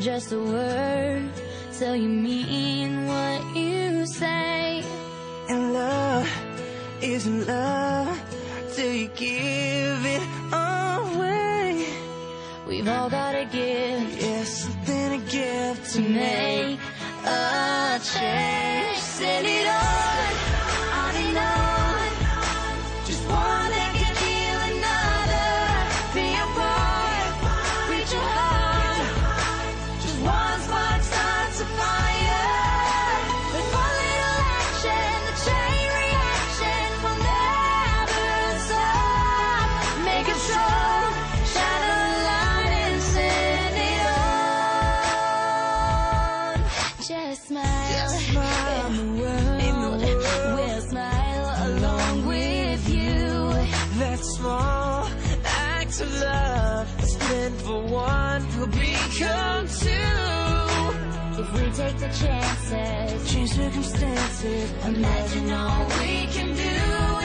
just a word till you mean what you say. And love isn't love till you give it away. We've all got a gift Yeah, something to give to make a change. Of love that's meant for one will become two. If we take the chances, Change circumstances. imagine all we can do